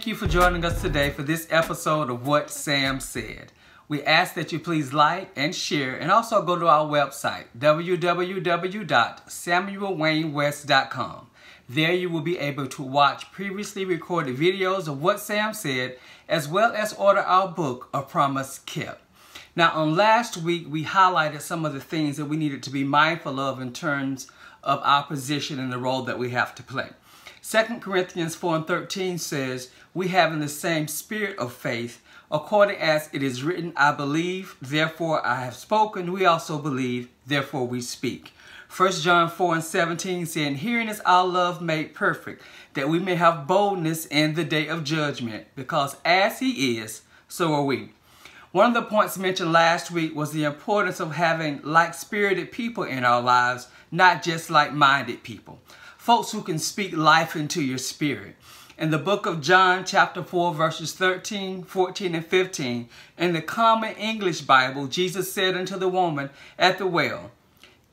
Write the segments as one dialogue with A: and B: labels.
A: thank you for joining us today for this episode of What Sam Said. We ask that you please like and share and also go to our website, www.samuelwaynewest.com. There you will be able to watch previously recorded videos of what Sam said, as well as order our book, A Promise Kept. Now, on last week, we highlighted some of the things that we needed to be mindful of in terms of our position and the role that we have to play. 2 Corinthians 4 and 13 says, We have in the same spirit of faith, according as it is written, I believe, therefore I have spoken. We also believe, therefore we speak. 1 John 4 and 17 saying, Herein is our love made perfect, that we may have boldness in the day of judgment, because as he is, so are we. One of the points mentioned last week was the importance of having like-spirited people in our lives, not just like-minded people. Folks who can speak life into your spirit in the book of John, chapter 4, verses 13, 14, and 15, in the Common English Bible, Jesus said unto the woman at the well,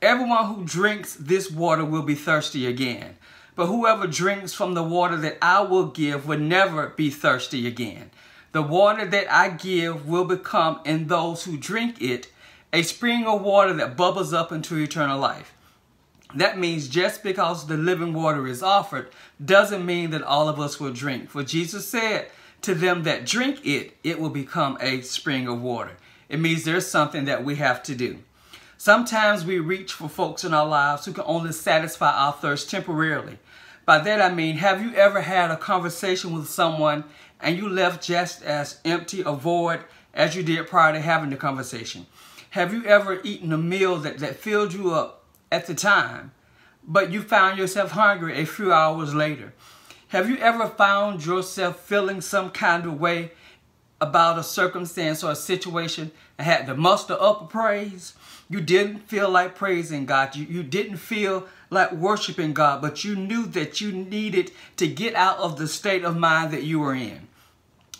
A: Everyone who drinks this water will be thirsty again. But whoever drinks from the water that I will give will never be thirsty again. The water that I give will become in those who drink it a spring of water that bubbles up into eternal life. That means just because the living water is offered doesn't mean that all of us will drink. For Jesus said to them that drink it, it will become a spring of water. It means there's something that we have to do. Sometimes we reach for folks in our lives who can only satisfy our thirst temporarily. By that I mean, have you ever had a conversation with someone and you left just as empty or void as you did prior to having the conversation? Have you ever eaten a meal that, that filled you up at the time, but you found yourself hungry a few hours later. Have you ever found yourself feeling some kind of way about a circumstance or a situation and had to muster up a praise? You didn't feel like praising God. You, you didn't feel like worshiping God, but you knew that you needed to get out of the state of mind that you were in.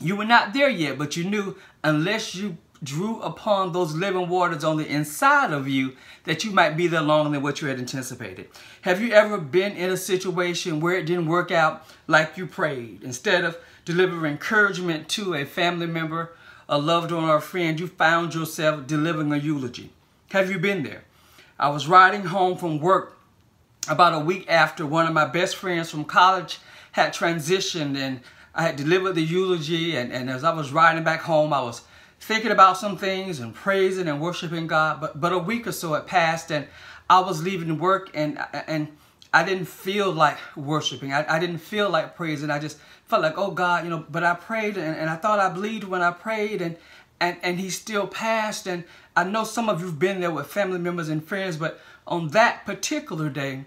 A: You were not there yet, but you knew unless you drew upon those living waters on the inside of you that you might be there longer than what you had anticipated. Have you ever been in a situation where it didn't work out like you prayed? Instead of delivering encouragement to a family member, a loved one, or a friend, you found yourself delivering a eulogy. Have you been there? I was riding home from work about a week after one of my best friends from college had transitioned and I had delivered the eulogy and, and as I was riding back home, I was thinking about some things and praising and worshiping God. But but a week or so had passed and I was leaving work and and I didn't feel like worshiping. I, I didn't feel like praising. I just felt like, oh God, you know, but I prayed and, and I thought I believed when I prayed and and and he still passed. And I know some of you've been there with family members and friends, but on that particular day,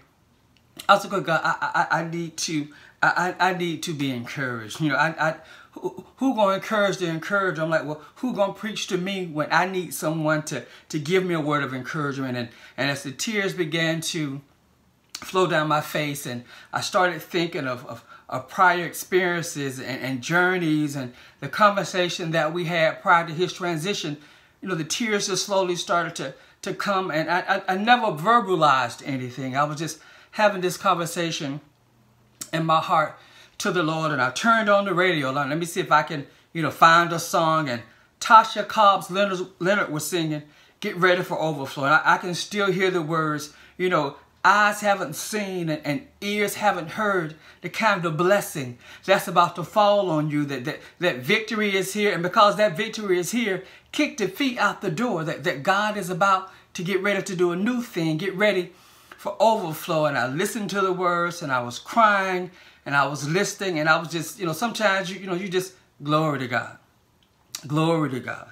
A: I was like, oh God, I I, I need to I, I need to be encouraged. You know, I, I who, who gonna encourage to encourage? I'm like, well, who gonna preach to me when I need someone to to give me a word of encouragement? And and as the tears began to flow down my face, and I started thinking of of, of prior experiences and, and journeys and the conversation that we had prior to his transition, you know, the tears just slowly started to to come, and I I, I never verbalized anything. I was just having this conversation in my heart to the Lord and I turned on the radio. Let me see if I can, you know, find a song. And Tasha Cobbs Leonard, Leonard was singing, Get Ready for Overflow. And I, I can still hear the words, you know, eyes haven't seen and, and, ears haven't heard the kind of blessing that's about to fall on you, that, that, that victory is here. And because that victory is here, kick defeat out the door, that, that God is about to get ready to do a new thing, get ready for overflow. And I listened to the words and I was crying and I was listening and I was just, you know, sometimes you, you know, you just glory to God. Glory to God.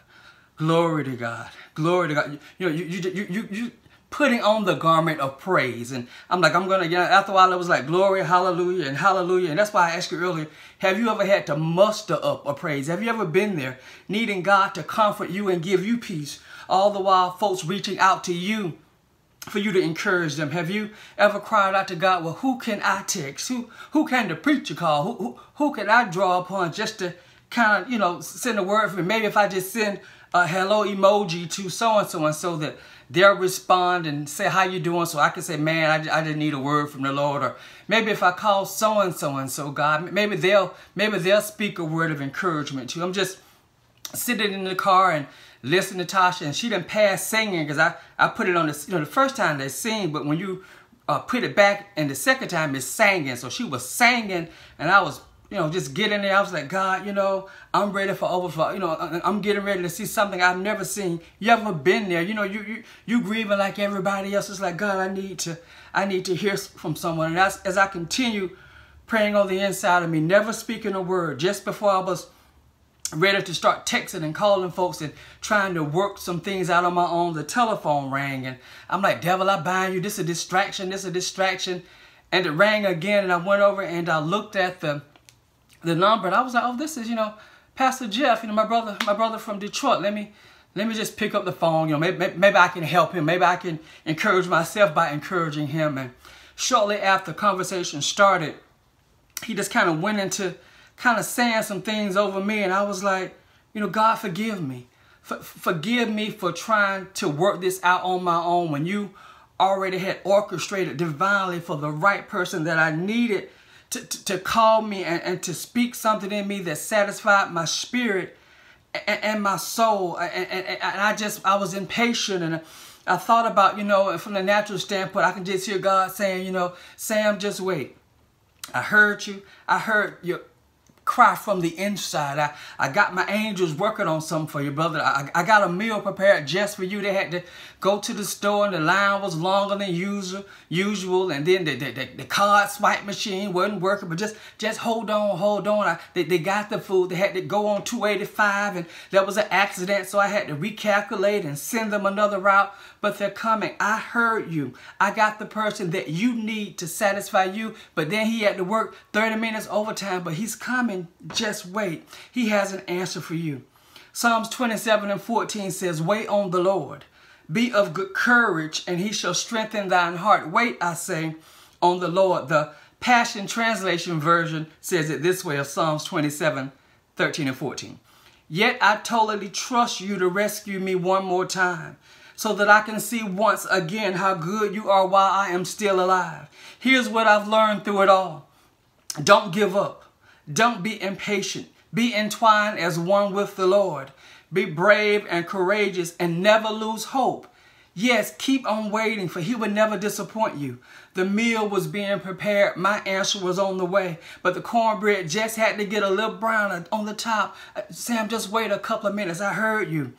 A: Glory to God. Glory to God. You know, you you you you, you putting on the garment of praise. And I'm like, I'm gonna, you know, after a while it was like glory, hallelujah, and hallelujah. And that's why I asked you earlier, have you ever had to muster up a praise? Have you ever been there needing God to comfort you and give you peace? All the while folks reaching out to you for you to encourage them. Have you ever cried out to God, well, who can I text? Who who can the preacher call? Who, who, who can I draw upon just to kind of, you know, send a word for me? Maybe if I just send a hello emoji to so-and-so and so that they'll respond and say how you doing so I can say man I, I just need a word from the Lord or maybe if I call so-and-so and so God maybe they'll maybe they'll speak a word of encouragement to you I'm just sitting in the car and listening to Tasha and she didn't pass singing because I, I put it on the you know the first time they sing but when you uh, put it back and the second time it's singing so she was singing and I was you know, just getting there. I was like, God, you know, I'm ready for overflow. You know, I'm getting ready to see something I've never seen. You ever been there? You know, you you you grieving like everybody else. It's like, God, I need to, I need to hear from someone. And as as I continue praying on the inside of me, never speaking a word, just before I was ready to start texting and calling folks and trying to work some things out on my own, the telephone rang and I'm like, devil, I bind you. This is a distraction. This is a distraction. And it rang again and I went over and I looked at the the number and I was like, oh, this is, you know, Pastor Jeff, you know, my brother, my brother from Detroit. Let me, let me just pick up the phone. You know, maybe, maybe I can help him. Maybe I can encourage myself by encouraging him. And shortly after the conversation started, he just kind of went into kind of saying some things over me. And I was like, you know, God, forgive me. For, forgive me for trying to work this out on my own when you already had orchestrated divinely for the right person that I needed to, to, to call me and, and to speak something in me that satisfied my spirit and, and my soul. And, and, and I just, I was impatient and I thought about, you know, from the natural standpoint, I can just hear God saying, you know, Sam, just wait. I heard you. I heard your cry from the inside. I, I got my angels working on something for you, brother. I, I got a meal prepared just for you. They had to go to the store and the line was longer than usual, usual and then the, the, the, the card swipe machine wasn't working, but just just hold on, hold on. I, they, they got the food. They had to go on 285 and there was an accident, so I had to recalculate and send them another route, but they're coming. I heard you. I got the person that you need to satisfy you, but then he had to work 30 minutes overtime, but he's coming just wait. He has an answer for you. Psalms 27 and 14 says, Wait on the Lord. Be of good courage, and he shall strengthen thine heart. Wait, I say, on the Lord. The Passion Translation version says it this way of Psalms 27, 13 and 14. Yet I totally trust you to rescue me one more time so that I can see once again how good you are while I am still alive. Here's what I've learned through it all. Don't give up. Don't be impatient. Be entwined as one with the Lord. Be brave and courageous and never lose hope. Yes, keep on waiting for he will never disappoint you. The meal was being prepared. My answer was on the way. But the cornbread just had to get a little browner on the top. Uh, Sam, just wait a couple of minutes. I heard you.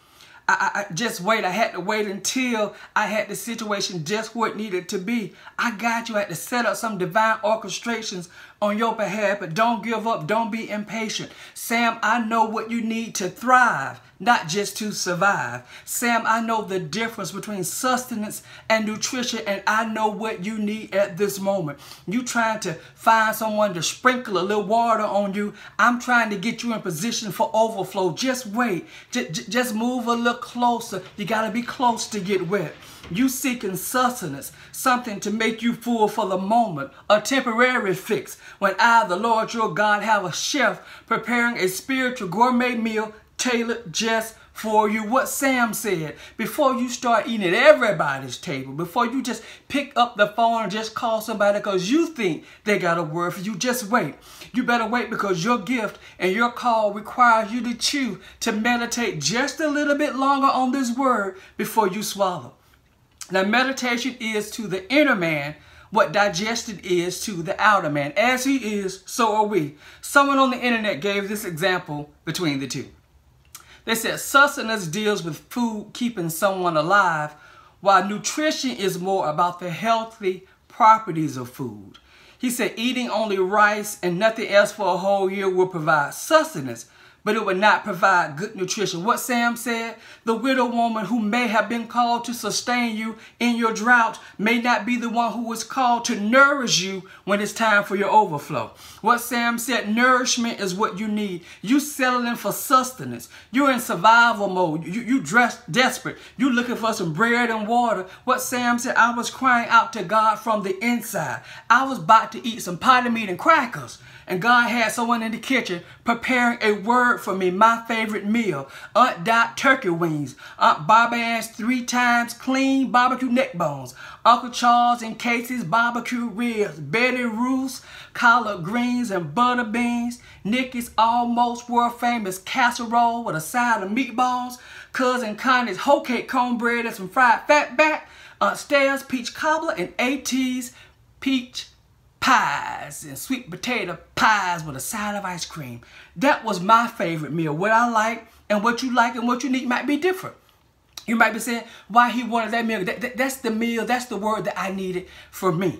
A: I, I, just wait. I had to wait until I had the situation just where it needed to be. I got you. I had to set up some divine orchestrations on your behalf, but don't give up. Don't be impatient. Sam, I know what you need to thrive not just to survive. Sam, I know the difference between sustenance and nutrition, and I know what you need at this moment. You trying to find someone to sprinkle a little water on you. I'm trying to get you in position for overflow. Just wait. Just, just move a little closer. You got to be close to get wet. You seeking sustenance, something to make you full for the moment, a temporary fix. When I, the Lord your God, have a chef preparing a spiritual gourmet meal tailored just for you. What Sam said, before you start eating at everybody's table, before you just pick up the phone and just call somebody because you think they got a word for you, just wait. You better wait because your gift and your call requires you to chew, to meditate just a little bit longer on this word before you swallow. Now, meditation is to the inner man what digestion is to the outer man. As he is, so are we. Someone on the internet gave this example between the two. They said sustenance deals with food keeping someone alive, while nutrition is more about the healthy properties of food. He said eating only rice and nothing else for a whole year will provide sustenance, but it would not provide good nutrition. What Sam said, the widow woman who may have been called to sustain you in your drought may not be the one who was called to nourish you when it's time for your overflow. What Sam said, nourishment is what you need. You settling for sustenance. You're in survival mode. You, you dress desperate. You looking for some bread and water. What Sam said, I was crying out to God from the inside. I was about to eat some potted meat and crackers. And God had someone in the kitchen preparing a word for me, my favorite meal. Aunt Dot turkey wings, Aunt Barbie Ann's three times clean barbecue neck bones, Uncle Charles and Casey's barbecue ribs, Betty Ruth's collard greens and butter beans, Nikki's almost world famous casserole with a side of meatballs, Cousin Connie's whole cake cornbread and some fried fatback, Aunt Stella's peach cobbler, and AT's peach pies and sweet potato pies with a side of ice cream. That was my favorite meal. What I like and what you like and what you need might be different. You might be saying, why he wanted that meal. That, that, that's the meal, that's the word that I needed for me.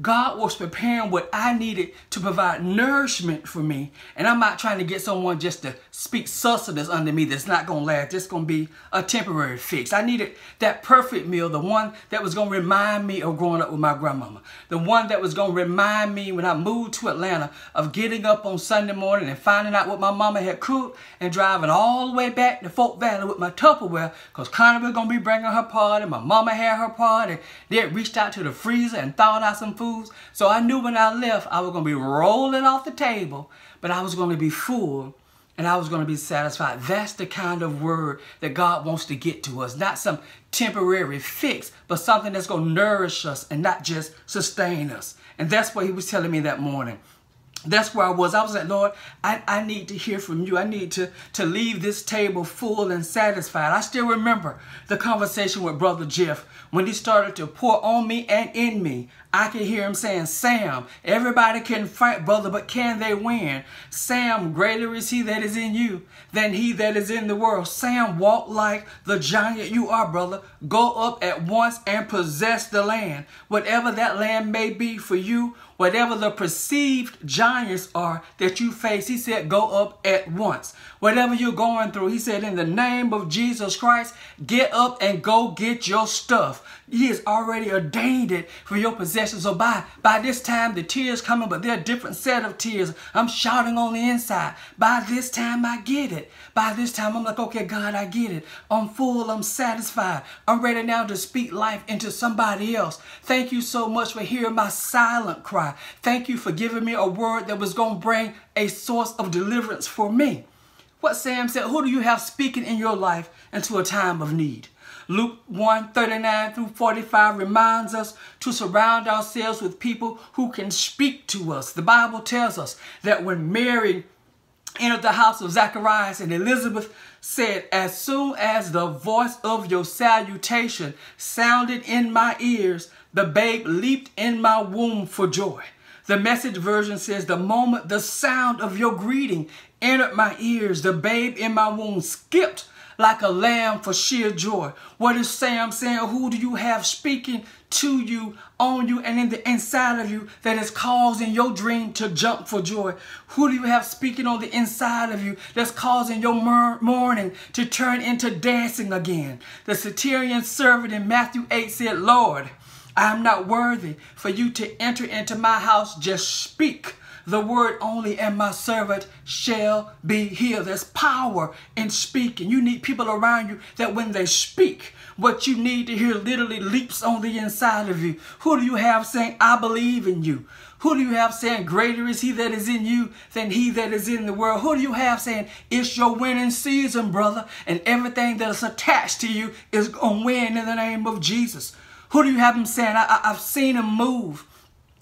A: God was preparing what I needed to provide nourishment for me. And I'm not trying to get someone just to speak sustenance under me that's not going to last. It's going to be a temporary fix. I needed that perfect meal, the one that was going to remind me of growing up with my grandmama. The one that was going to remind me when I moved to Atlanta of getting up on Sunday morning and finding out what my mama had cooked and driving all the way back to Fort Valley with my Tupperware because Connie was going to be bringing her party. My mama had her party. They had reached out to the freezer and thawed out some food foods. So I knew when I left, I was going to be rolling off the table, but I was going to be full and I was going to be satisfied. That's the kind of word that God wants to get to us. Not some temporary fix, but something that's going to nourish us and not just sustain us. And that's what he was telling me that morning that's where I was. I was like, Lord, I, I need to hear from you. I need to, to leave this table full and satisfied. I still remember the conversation with Brother Jeff when he started to pour on me and in me. I can hear him saying, Sam, everybody can fight, brother, but can they win? Sam, greater is he that is in you than he that is in the world. Sam, walk like the giant you are, brother. Go up at once and possess the land. Whatever that land may be for you, whatever the perceived giants are that you face, he said, go up at once. Whatever you're going through, he said, in the name of Jesus Christ, get up and go get your stuff. He has already ordained it for your possession. So by, by this time, the tears coming, but they're a different set of tears. I'm shouting on the inside. By this time, I get it. By this time, I'm like, okay, God, I get it. I'm full. I'm satisfied. I'm ready now to speak life into somebody else. Thank you so much for hearing my silent cry. Thank you for giving me a word that was going to bring a source of deliverance for me. What Sam said, who do you have speaking in your life into a time of need? Luke 1 39 through 45 reminds us to surround ourselves with people who can speak to us. The Bible tells us that when Mary entered the house of Zacharias and Elizabeth said, As soon as the voice of your salutation sounded in my ears, the babe leaped in my womb for joy. The message version says, The moment the sound of your greeting entered my ears, the babe in my womb skipped like a lamb for sheer joy. What is Sam saying? Who do you have speaking to you, on you, and in the inside of you that is causing your dream to jump for joy? Who do you have speaking on the inside of you that's causing your mourning to turn into dancing again? The Centurion servant in Matthew 8 said, Lord, I am not worthy for you to enter into my house. Just speak the word only, and my servant shall be healed. There's power in speaking. You need people around you that when they speak, what you need to hear literally leaps on the inside of you. Who do you have saying, I believe in you? Who do you have saying, greater is he that is in you than he that is in the world? Who do you have saying, it's your winning season, brother, and everything that is attached to you is going to win in the name of Jesus? Who do you have him saying, I, I, I've seen him move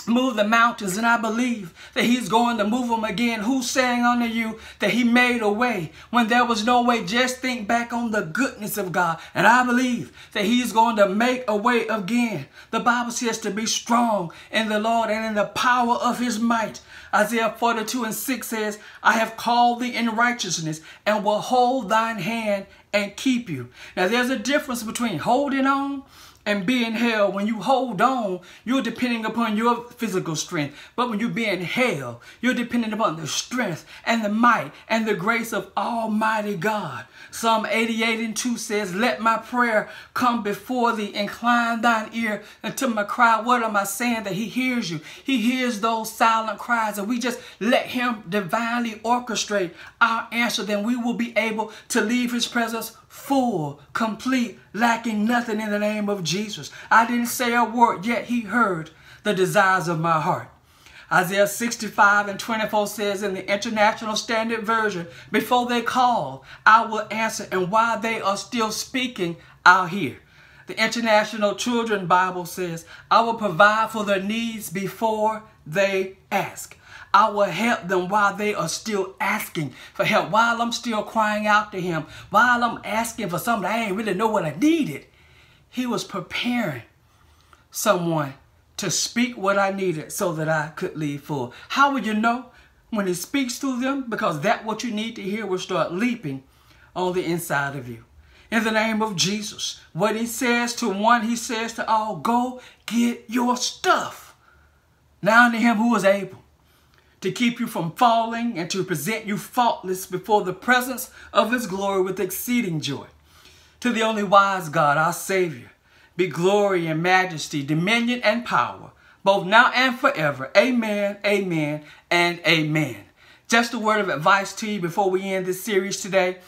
A: move the mountains and I believe that he's going to move them again. Who's saying unto you that he made a way when there was no way? Just think back on the goodness of God. And I believe that he's going to make a way again. The Bible says to be strong in the Lord and in the power of his might. Isaiah 42 and 6 says, I have called thee in righteousness and will hold thine hand and keep you. Now there's a difference between holding on and be in hell, when you hold on, you're depending upon your physical strength. But when you're being hell, you're depending upon the strength and the might and the grace of Almighty God. Psalm 88 and 2 says, Let my prayer come before thee, incline thine ear unto my cry. What am I saying? That he hears you. He hears those silent cries, and we just let him divinely orchestrate our answer, then we will be able to leave his presence full, complete, lacking nothing in the name of Jesus. I didn't say a word, yet he heard the desires of my heart. Isaiah 65 and 24 says in the International Standard Version, Before they call, I will answer, and while they are still speaking, I'll hear. The International Children Bible says, I will provide for their needs before they ask. I will help them while they are still asking for help, while I'm still crying out to Him, while I'm asking for something I ain't really know what I needed. He was preparing someone to speak what I needed so that I could leave full. How would you know? When He speaks through them, because that what you need to hear will start leaping on the inside of you in the name of Jesus. What he says to one, he says to all, go get your stuff. Now to him who is able to keep you from falling and to present you faultless before the presence of his glory with exceeding joy. To the only wise God, our Savior, be glory and majesty, dominion and power, both now and forever. Amen, amen, and amen. Just a word of advice to you before we end this series today.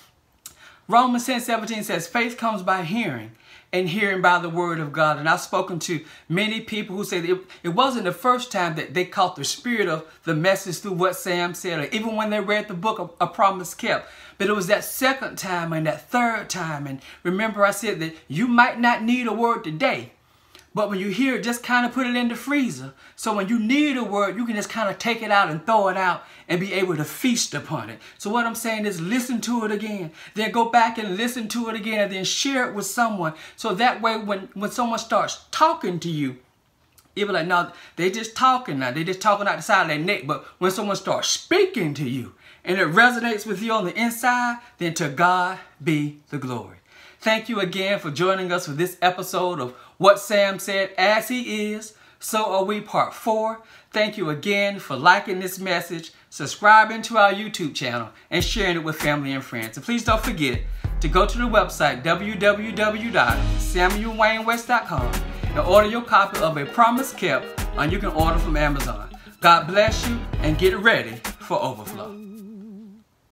A: Romans 10 17 says, faith comes by hearing and hearing by the word of God. And I've spoken to many people who say it, it wasn't the first time that they caught the spirit of the message through what Sam said, or even when they read the book of A Promise Kept. But it was that second time and that third time. And remember, I said that you might not need a word today, but when you hear it, just kind of put it in the freezer. So when you need a word, you can just kind of take it out and throw it out and be able to feast upon it. So what I'm saying is listen to it again. Then go back and listen to it again and then share it with someone. So that way when, when someone starts talking to you, you'll be like, no, they just talking now. They just talking out the side of their neck. But when someone starts speaking to you and it resonates with you on the inside, then to God be the glory. Thank you again for joining us for this episode of What Sam Said As He Is, So Are We Part 4. Thank you again for liking this message, subscribing to our YouTube channel, and sharing it with family and friends. And please don't forget to go to the website www.samuelwaynewest.com and order your copy of A Promise Kept, and you can order from Amazon. God bless you and get ready for overflow.